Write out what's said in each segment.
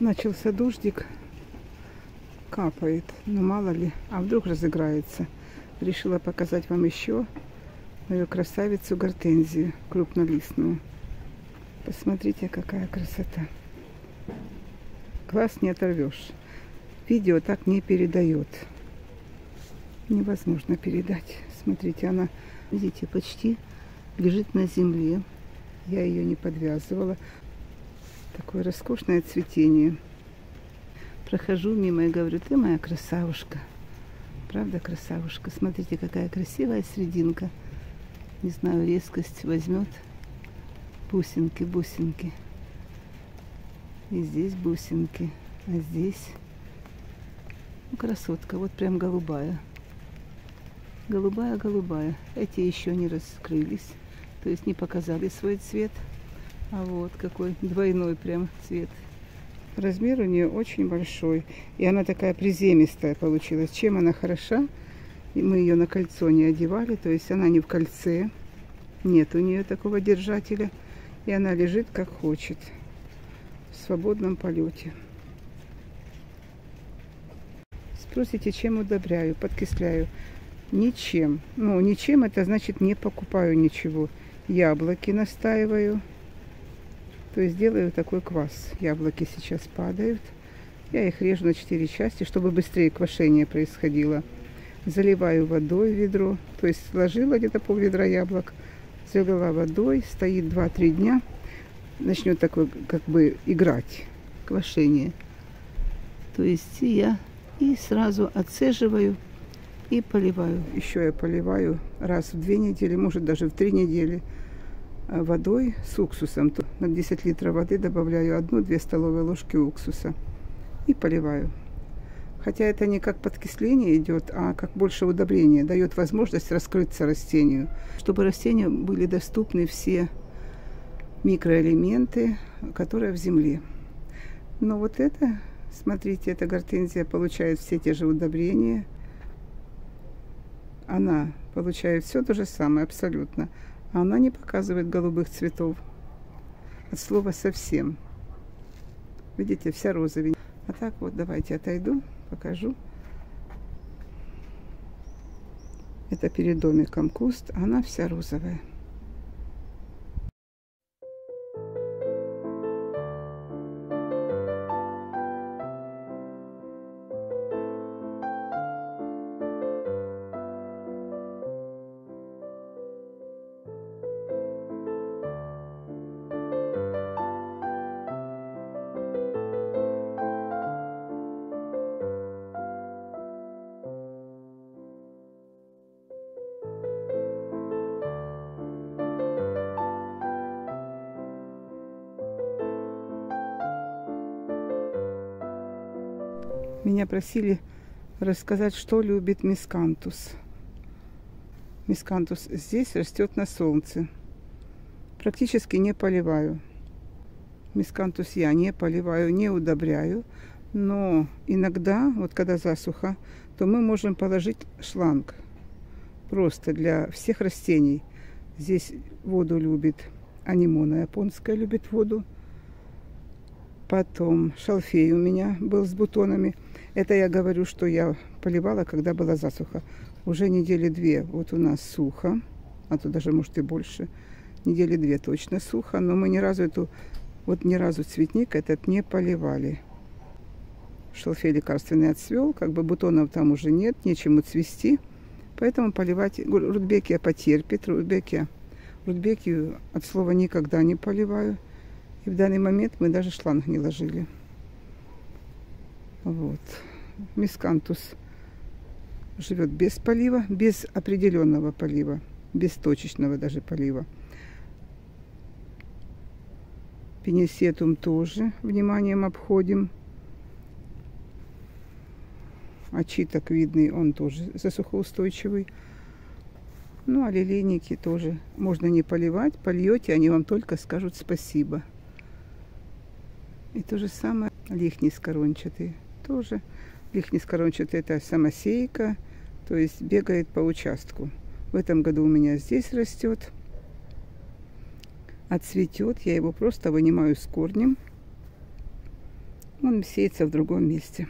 Начался дождик, капает, но мало ли, а вдруг разыграется. Решила показать вам еще мою красавицу гортензию крупнолистную. Посмотрите, какая красота. Глаз не оторвешь. Видео так не передает. Невозможно передать. Смотрите, она, видите, почти лежит на земле. Я ее не подвязывала. Такое роскошное цветение. Прохожу мимо и говорю, ты моя красавушка. Правда, красавушка? Смотрите, какая красивая срединка. Не знаю, резкость возьмет. Бусинки, бусинки. И здесь бусинки. А здесь... Ну, красотка. Вот прям голубая. Голубая-голубая. Эти еще не раскрылись. То есть не показали свой цвет. А вот какой двойной прям цвет. Размер у нее очень большой. И она такая приземистая получилась. Чем она хороша? И мы ее на кольцо не одевали. То есть она не в кольце. Нет у нее такого держателя. И она лежит как хочет. В свободном полете. Спросите, чем удобряю? Подкисляю. Ничем. Ну, ничем это значит не покупаю ничего. Яблоки настаиваю. То есть делаю такой квас. Яблоки сейчас падают. Я их режу на 4 части, чтобы быстрее квашение происходило. Заливаю водой ведро. То есть сложила где-то пол ведра яблок. Залила водой. Стоит 2-3 дня. Начнет такой как бы играть. Квашение. То есть я и сразу отцеживаю и поливаю. Еще я поливаю раз в две недели, может даже в три недели. Э, водой с уксусом. На 10 литров воды добавляю 1-2 столовые ложки уксуса и поливаю. Хотя это не как подкисление идет, а как больше удобрение. Дает возможность раскрыться растению. Чтобы растению были доступны все микроэлементы, которые в земле. Но вот это, смотрите, эта гортензия получает все те же удобрения. Она получает все то же самое абсолютно. А она не показывает голубых цветов. От слова совсем. Видите, вся розовенькая. А так вот, давайте отойду, покажу. Это перед домиком куст, она вся розовая. Меня просили рассказать, что любит мискантус. Мискантус здесь растет на солнце. Практически не поливаю. Мискантус я не поливаю, не удобряю. Но иногда, вот когда засуха, то мы можем положить шланг. Просто для всех растений. Здесь воду любит анимона японская любит воду. Потом шалфей у меня был с бутонами. Это я говорю, что я поливала, когда была засуха. Уже недели две вот у нас сухо, а то даже может и больше. Недели две точно сухо, но мы ни разу эту, вот ни разу цветник этот не поливали. Шалфей лекарственный отцвел, как бы бутонов там уже нет, нечему цвести. Поэтому поливать, рудбекия потерпит, рудбекия, рудбекию от слова никогда не поливаю. И в данный момент мы даже шланг не ложили. Вот. Мискантус живет без полива, без определенного полива, без точечного даже полива. Пеннисетум тоже вниманием обходим. Очиток видный, он тоже засухоустойчивый. Ну, а лилейники тоже можно не поливать. Польете, они вам только скажут спасибо. И то же самое лихнис корончатый тоже. Лихнис корончатый это самосейка, то есть бегает по участку. В этом году у меня здесь растет. Отцветет, я его просто вынимаю с корнем. Он сеется в другом месте.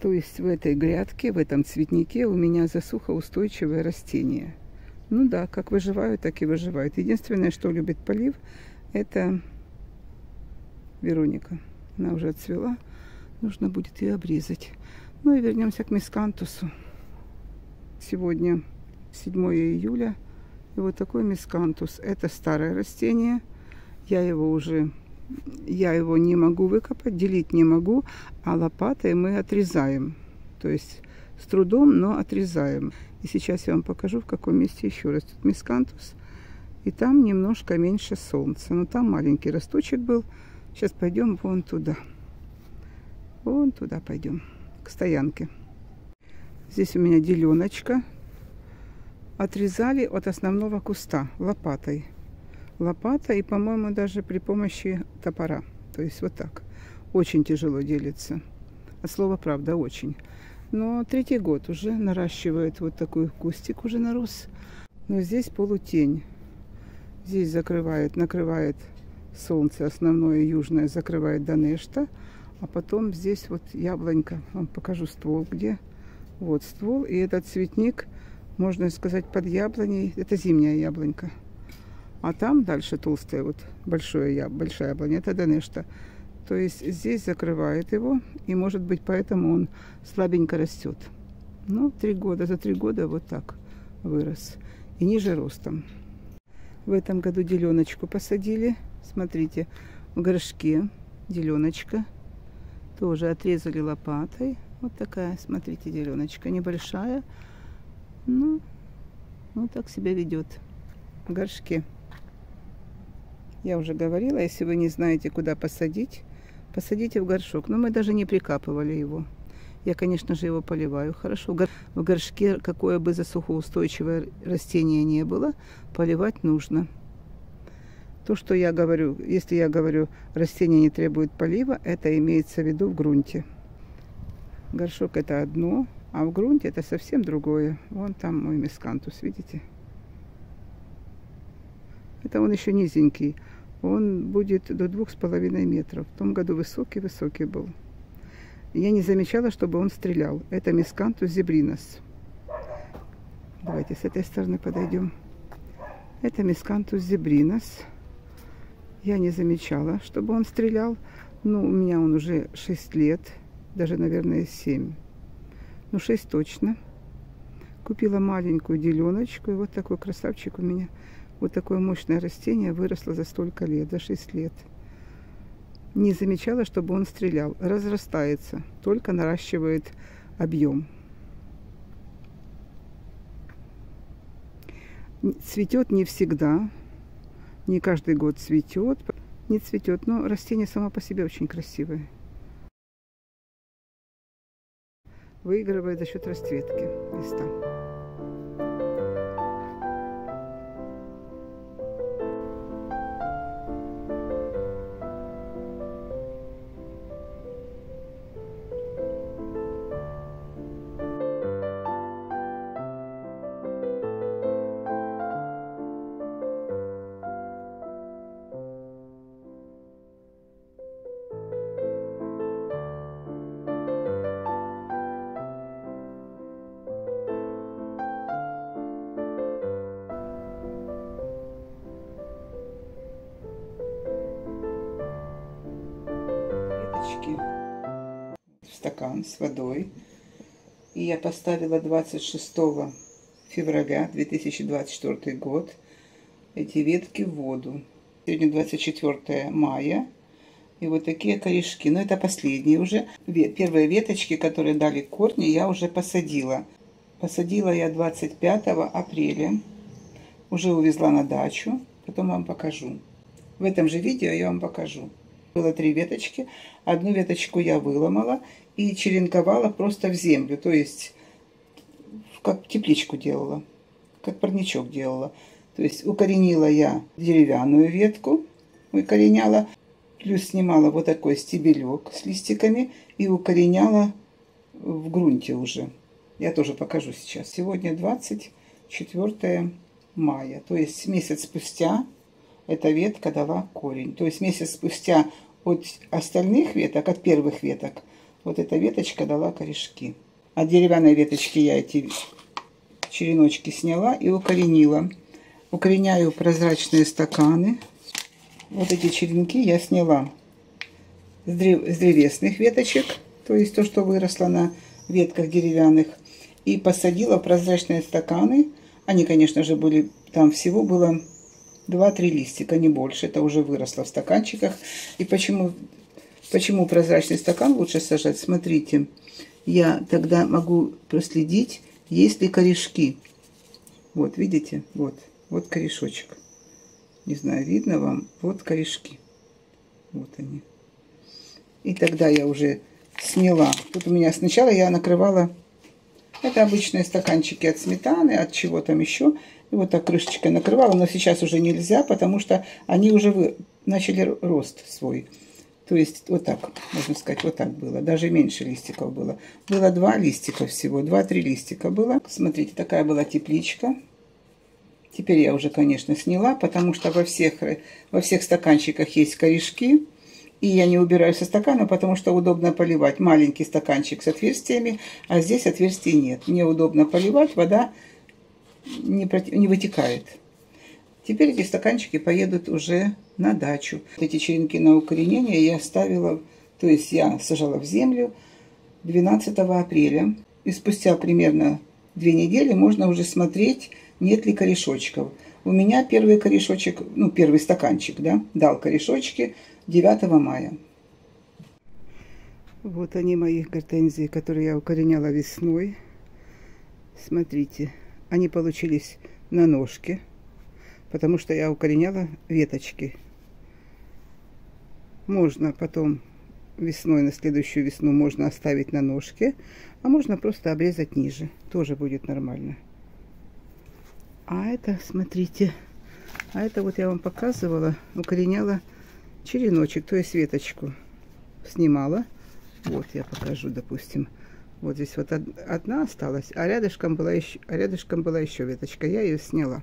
То есть в этой грядке, в этом цветнике у меня засухоустойчивое растение. Ну да, как выживают, так и выживают. Единственное, что любит полив, это Вероника. Она уже отцвела. Нужно будет ее обрезать. Ну и вернемся к мискантусу. Сегодня 7 июля. И вот такой мискантус. Это старое растение. Я его уже я его не могу выкопать, делить не могу, а лопатой мы отрезаем. То есть с трудом, но отрезаем. И сейчас я вам покажу, в каком месте еще растет мискантус. И там немножко меньше солнца. Но там маленький росточек был. Сейчас пойдем вон туда. Вон туда пойдем, к стоянке. Здесь у меня деленочка. Отрезали от основного куста лопатой лопата и, по-моему, даже при помощи топора. То есть вот так. Очень тяжело делится. От слова правда, очень. Но третий год уже наращивает вот такой кустик уже нарос. Но здесь полутень. Здесь закрывает, накрывает солнце основное южное, закрывает до нешта. А потом здесь вот яблонька. Вам покажу ствол где. Вот ствол. И этот цветник, можно сказать, под яблоней. Это зимняя яблонька. А там дальше толстая, вот большое, я, большая яблоня, это Денешта. То есть здесь закрывает его, и может быть поэтому он слабенько растет. Ну, три года, за три года вот так вырос. И ниже ростом. В этом году деленочку посадили. Смотрите, в горшке деленочка. Тоже отрезали лопатой. Вот такая, смотрите, деленочка небольшая. Ну, вот так себя ведет в горшке. Я уже говорила, если вы не знаете, куда посадить, посадите в горшок. Но мы даже не прикапывали его. Я, конечно же, его поливаю хорошо. В горшке, какое бы засухоустойчивое растение не было, поливать нужно. То, что я говорю, если я говорю, растение не требует полива, это имеется в виду в грунте. Горшок это одно, а в грунте это совсем другое. Вон там мой мискантус, видите? Это он еще низенький он будет до двух с половиной метров. В том году высокий-высокий был. Я не замечала, чтобы он стрелял. Это мискантус зебринус. Давайте с этой стороны подойдем. Это мискантус зебринус. Я не замечала, чтобы он стрелял. Ну, у меня он уже 6 лет. Даже, наверное, 7. Ну, 6 точно. Купила маленькую деленочку. И вот такой красавчик у меня – вот такое мощное растение выросло за столько лет, за 6 лет. Не замечала, чтобы он стрелял. Разрастается, только наращивает объем. Цветет не всегда, не каждый год цветет, не цветет, но растение само по себе очень красивое. Выигрывает за счет расцветки листа. Стакан с водой. И я поставила 26 февраля 2024 год эти ветки в воду. Сегодня 24 мая. И вот такие корешки. Но это последние уже. Первые веточки, которые дали корни, я уже посадила. Посадила я 25 апреля. Уже увезла на дачу. Потом вам покажу. В этом же видео я вам покажу. Было три веточки. Одну веточку я выломала и черенковала просто в землю. То есть как тепличку делала, как парничок делала. То есть укоренила я деревянную ветку, укореняла, плюс снимала вот такой стебелек с листиками и укореняла в грунте уже. Я тоже покажу сейчас. Сегодня 24 мая, то есть месяц спустя эта ветка дала корень. То есть месяц спустя от остальных веток, от первых веток, вот эта веточка дала корешки. От деревянной веточки я эти череночки сняла и укоренила. Укореняю прозрачные стаканы. Вот эти черенки я сняла с древесных веточек, то есть то, что выросло на ветках деревянных, и посадила в прозрачные стаканы. Они, конечно же, были, там всего было 2-3 листика, не больше. Это уже выросло в стаканчиках. И почему, почему прозрачный стакан лучше сажать? Смотрите, я тогда могу проследить, есть ли корешки. Вот, видите? Вот, вот корешочек. Не знаю, видно вам? Вот корешки. Вот они. И тогда я уже сняла. Тут у меня сначала я накрывала... Это обычные стаканчики от сметаны, от чего там еще. И вот так крышечкой накрывала, но сейчас уже нельзя, потому что они уже вы... начали рост свой. То есть вот так, можно сказать, вот так было. Даже меньше листиков было. Было два листика всего, два-три листика было. Смотрите, такая была тепличка. Теперь я уже, конечно, сняла, потому что во всех, во всех стаканчиках есть корешки. И я не убираю со стакана, потому что удобно поливать. Маленький стаканчик с отверстиями, а здесь отверстий нет. Мне удобно поливать, вода не, не вытекает. Теперь эти стаканчики поедут уже на дачу. Эти черенки на укоренение я оставила, то есть я сажала в землю 12 апреля. И спустя примерно две недели можно уже смотреть, нет ли корешочков. У меня первый корешочек, ну первый стаканчик, да, дал корешочки 9 мая. Вот они мои гортензии, которые я укореняла весной. Смотрите, они получились на ножке, потому что я укореняла веточки. Можно потом весной, на следующую весну, можно оставить на ножке, а можно просто обрезать ниже. Тоже будет нормально. А это, смотрите, а это вот я вам показывала, укореняла череночек, то есть веточку снимала. Вот я покажу, допустим. Вот здесь вот одна осталась, а рядышком была еще, а рядышком была еще веточка. Я ее сняла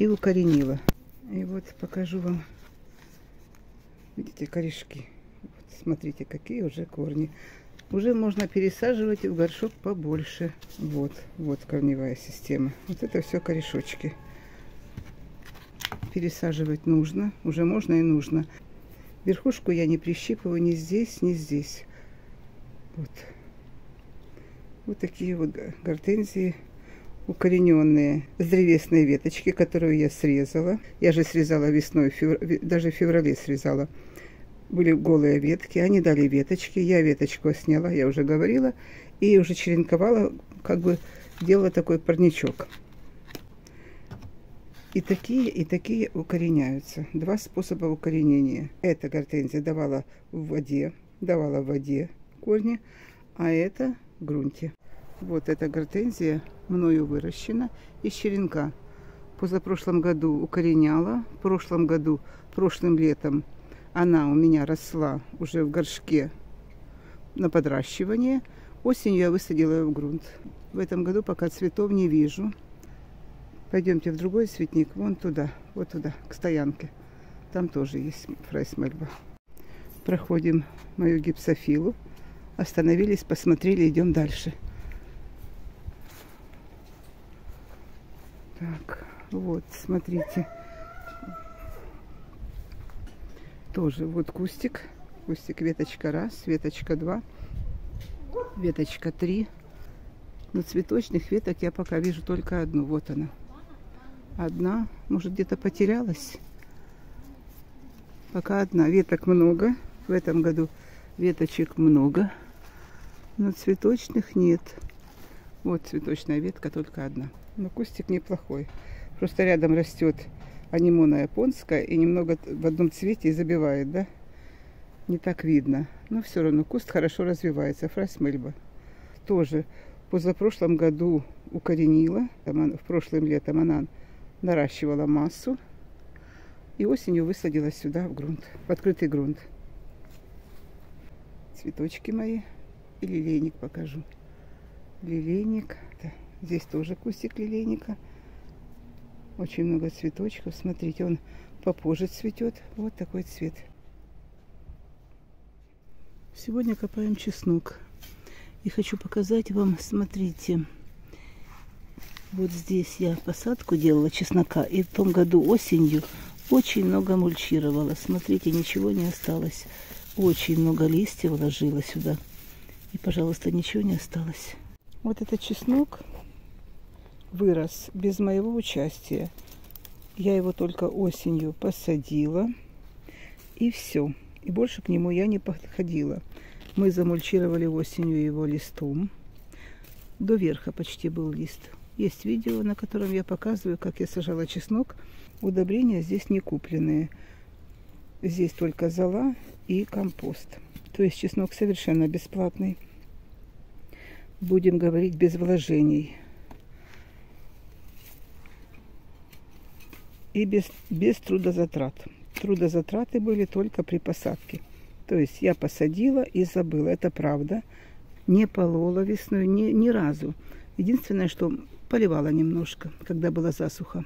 и укоренила. И вот покажу вам. Видите, корешки. Вот, смотрите, какие уже корни. Уже можно пересаживать в горшок побольше. Вот, вот корневая система. Вот это все корешочки. Пересаживать нужно. Уже можно и нужно. Верхушку я не прищипываю ни здесь, ни здесь. Вот. Вот такие вот гортензии укорененные с древесной веточки, которую я срезала. Я же срезала весной, февр... даже в феврале срезала. Были голые ветки, они дали веточки. Я веточку сняла, я уже говорила, и уже черенковала, как бы делала такой парничок. И такие, и такие укореняются. Два способа укоренения. Эта гортензия давала в воде, давала в воде корни, а это в грунте. Вот эта гортензия мною выращена из черенка. Позапрошлом году укореняла, в прошлом году, прошлым летом она у меня росла уже в горшке на подращивание. Осенью я высадила ее в грунт. В этом году пока цветов не вижу. Пойдемте в другой цветник, вон туда, вот туда, к стоянке. Там тоже есть фрайсмельба. Проходим мою гипсофилу. Остановились, посмотрели, идем дальше. Так, вот, смотрите. Тоже вот кустик. Кустик веточка раз, веточка два, веточка три. Но цветочных веток я пока вижу только одну. Вот она. Одна. Может где-то потерялась. Пока одна. Веток много. В этом году веточек много. Но цветочных нет. Вот цветочная ветка только одна. Но кустик неплохой. Просто рядом растет анимона японская и немного в одном цвете и забивает, да? Не так видно. Но все равно куст хорошо развивается. Фрасмельба тоже позапрошлом году укоренила. В прошлом летом она наращивала массу. И осенью высадила сюда в грунт, в открытый грунт. Цветочки мои. И лилейник покажу. Лилейник. Здесь тоже кустик лилейника. Очень много цветочков. Смотрите, он попозже цветет. Вот такой цвет. Сегодня копаем чеснок. И хочу показать вам, смотрите, вот здесь я посадку делала чеснока. И в том году осенью очень много мульчировала. Смотрите, ничего не осталось. Очень много листьев вложила сюда. И, пожалуйста, ничего не осталось. Вот этот чеснок вырос без моего участия. Я его только осенью посадила. И все. И больше к нему я не подходила. Мы замульчировали осенью его листом. До верха почти был лист. Есть видео, на котором я показываю, как я сажала чеснок. Удобрения здесь не купленные. Здесь только зола и компост. То есть чеснок совершенно бесплатный. Будем говорить без вложений. И без, без трудозатрат трудозатраты были только при посадке. То есть я посадила и забыла. Это правда. Не полола весной ни, ни разу. Единственное, что поливала немножко, когда была засуха.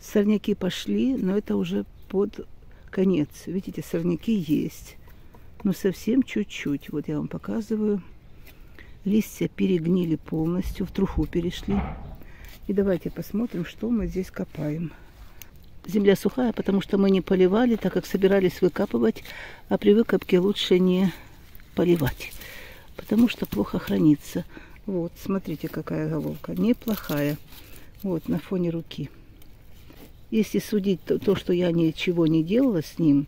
Сорняки пошли, но это уже под конец. Видите, сорняки есть. Но совсем чуть-чуть. Вот я вам показываю. Листья перегнили полностью, в труху перешли. И давайте посмотрим, что мы здесь копаем. Земля сухая, потому что мы не поливали, так как собирались выкапывать, а при выкопке лучше не поливать, потому что плохо хранится. Вот, смотрите, какая головка. Неплохая. Вот, на фоне руки. Если судить то, то, что я ничего не делала с ним,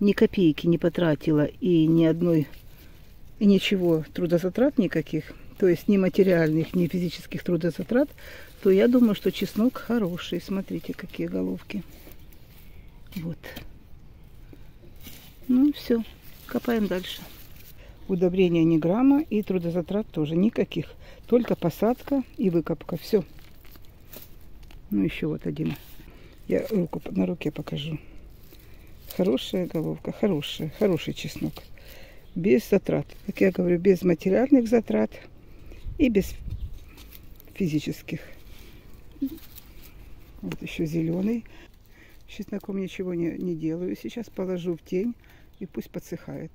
ни копейки не потратила и ни одной, и ничего, трудозатрат никаких, то есть ни материальных, ни физических трудозатрат, то я думаю, что чеснок хороший. Смотрите, какие головки. Вот. Ну, все. Копаем дальше. Удобрения ни грамма и трудозатрат тоже никаких. Только посадка и выкопка. Все. Ну, еще вот один. Я руку на руке покажу. Хорошая головка, хорошая, хороший чеснок. Без затрат. Как я говорю, без материальных затрат и без физических. Вот еще зеленый. С чесноком ничего не, не делаю. Сейчас положу в тень и пусть подсыхает.